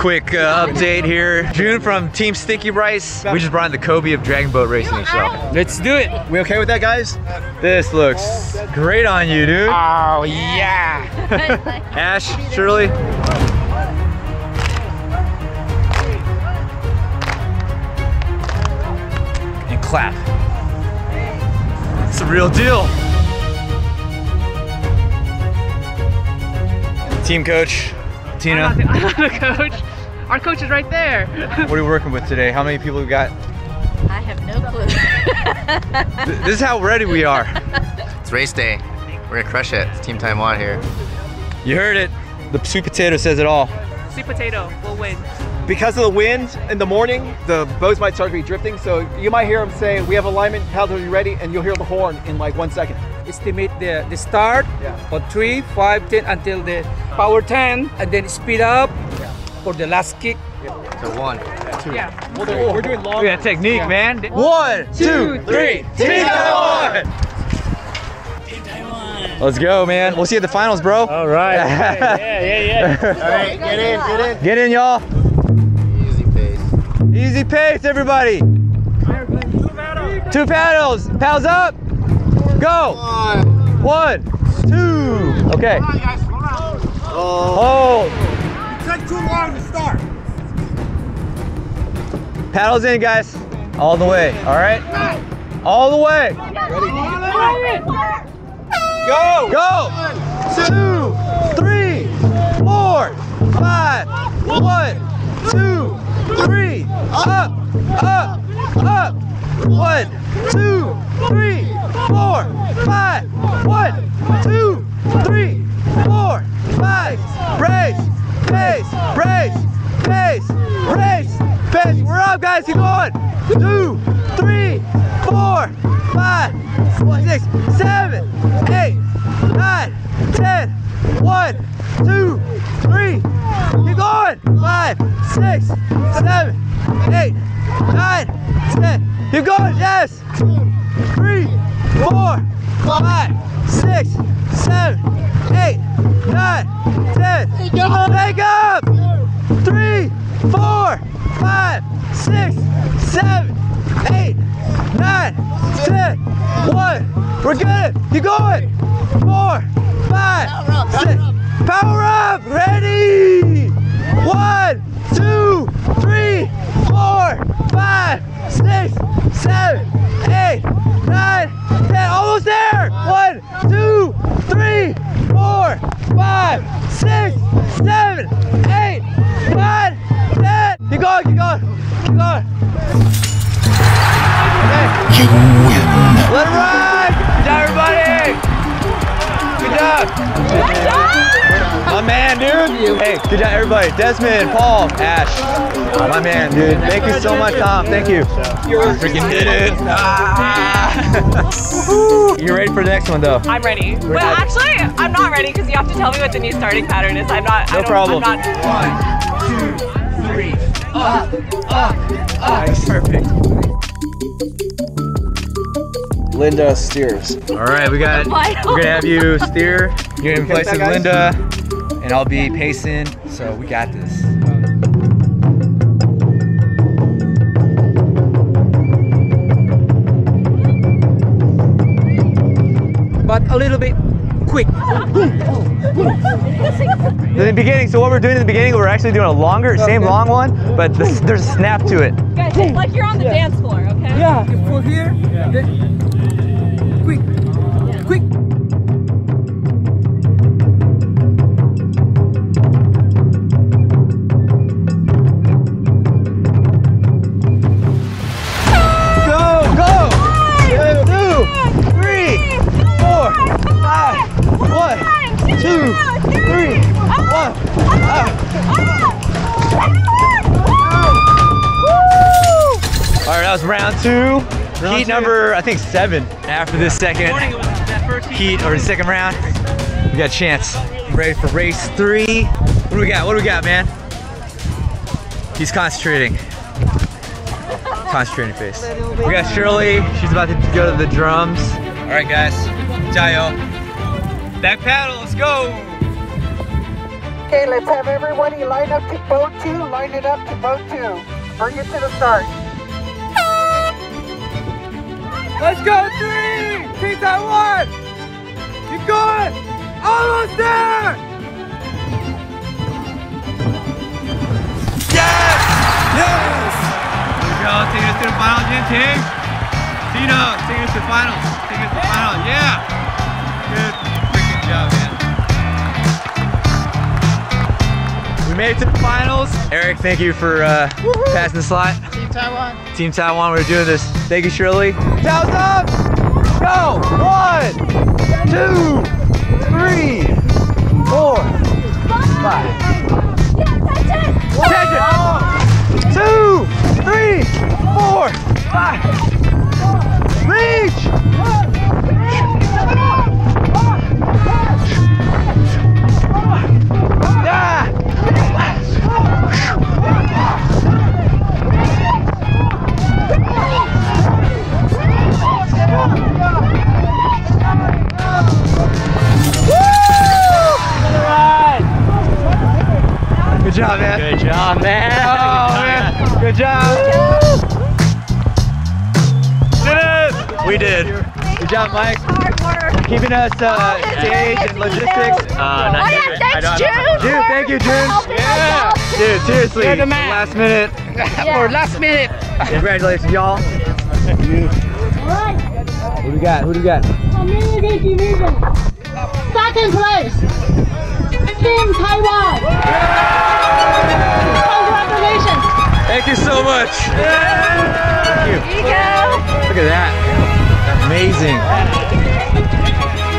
quick uh, update here. June from Team Sticky Rice. We just brought in the Kobe of Dragon Boat Racing, so. Let's do it. We okay with that, guys? This looks great on you, dude. Oh, yeah. Ash, Shirley. And clap. It's a real deal. Team coach, Tina. I'm not, I'm not a coach. Our coach is right there. What are we working with today? How many people we got? I have no clue. This is how ready we are. It's race day. We're gonna crush it. It's Team Taiwan here. You heard it. The sweet potato says it all. Sweet potato will win. Because of the wind in the morning, the boats might start to be drifting. So you might hear them say, "We have alignment. Paddles are you ready?" And you'll hear the horn in like one second. Estimate the, the start Yeah. for 3, 5, 10 until the power 10 and then speed up for the last kick. So one. Yeah. Well, they're- we're doing long. Look at that technique, man. One, two, three. Team Taiwan! Let's go, man. We'll see you at the finals, bro. All right. yeah, yeah, yeah. All right, get in, get in. Get in, y'all. Easy pace. Easy pace, everybody. Two paddles. Paddles up. Go. One, two. Okay. Hold. Paddles in, guys. All the way. All right. All the way. Go. Go. Two, three, four, five. One, two, three. Up, We're guys. Keep going. Two, three, four, five, six, seven, eight, nine, ten. One, two, three. Keep going. Five, six, seven, eight, nine, ten. Keep going. Yes. Three, four, five, six, seven, eight, nine, ten. Up. Three, four, five, six, seven, eight, nine, ten. One. We're good. Keep going. Four, five, six. Power up. Ready. One, two, three, four, five, six, seven, eight, nine, ten. Almost there. One, two, three, four, five, six, seven, eight, going, keep going, keep going. Okay. You win. Let it ride! Good job, everybody! Good job! My man, dude! Hey, good job, everybody. Desmond, Paul, Ash. My man, dude. Thank you so much, Tom. Thank you. You freaking did it. Ah. you ready for the next one, though? I'm ready. Well, actually, I'm not ready because you have to tell me what the new starting pattern is. I'm not. I No don't, problem. I'm not. Perfect. Linda steers. All right, we got. We're gonna have you steer. You're gonna be Okay with placing that, Linda, and I'll be pacing. So we got this. But a little bit quick. In the beginning, so what we're doing in the beginning, we're actually doing a longer, same long one, but this, there's a snap to it. Guys, like you're on the dance floor, okay? Yeah. You pull here. Then quick. Quick. All right, that was round two. Heat number, I think seven. After this second heat or the second round, we got a chance. Ready for race three. What do we got? What do we got, man? He's concentrating. Concentrating face. We got Shirley. She's about to go to the drums. All right, guys. Jayo. Back paddle. Let's go. Okay, let's have everybody line up to boat two. Line it up to boat two. Bring it to the start. Let's go three! Team Taiwan! Keep going! Almost there! Yes! Yes! There we go. Take us to the final, Jin Ting. Tino, take us to the finals. Take us to the final. Yeah. Good freaking job, man. We made it to the finals. Eric, thank you for uh, passing the slot. Team Taiwan. Team Taiwan, we're doing this. Thank you, Shirley. Towels up! We did. Good job, Mike. Keeping us uh, engaged in logistics. Uh, oh yeah, thanks, June. Dude, thank you, June. Yeah. Dude, seriously. You're the man. Last minute. For last minute. Congratulations, y'all. Who do we got? Who do we got? Community division. Second place. Team Taiwan. Congratulations. Thank you so much. Thank you. Here you go. Look at that. sozinho.